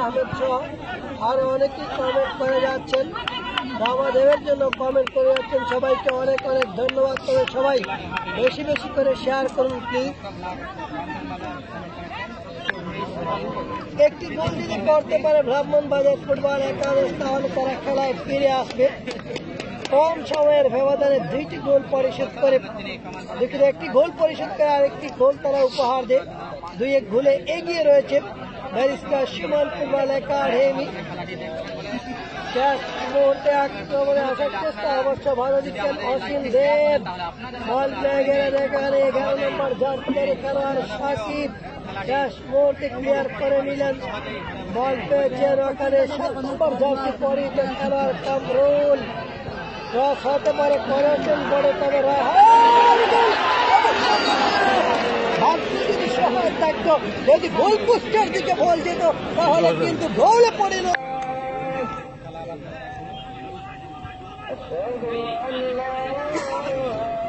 আহমেদ সহ আরও অনেকেই কমেন্ট করে যাচ্ছেন। বাবাদেবের জন্য কমেন্ট করে যাচ্ছেন। সবাইকে অনেক অনেক ধন্যবাদ তবে সবাই। বেশি বেশি করে শেয়ার করুন প্লিজ একটি গোল যদি করতে পারে ব্রাহ্মণ বাজার ফুটবল একাদশ তাহলে তারা খেলায় ফিরে আসবে। কম সময়ের ব্যবধানে দুইটি গোল পরিশোধ করে দুটিতে একটি গোল পরিশোধ করে আরেকটি গোল তারা উপহার দেয়। দুই এক গোলে এগিয়ে রয়েছে। ব্যারিস্টার সুমন ফুটবল একাডেমি শেষ মুহূর্তে আক্রমণে আসার চেষ্টা অবশ্য ভালো দিচ্ছেন অসীম দেব বল এগারো নম্বর জাতীয় খেলোয়াড় সাকিব শেষ মুহূর্তে ক্লিয়ার করে নিলেন বল পেয়েছেন ওখানে সাত নম্বর জার্সি পরিচিত খেলোয়াড় কামরুল ক্রস হতে পারে করেছেন বড় তবে ভাবছি যদি গোল পোস্টের দিকে বল যেত তাহলে কিন্তু গোলে পড়িল। না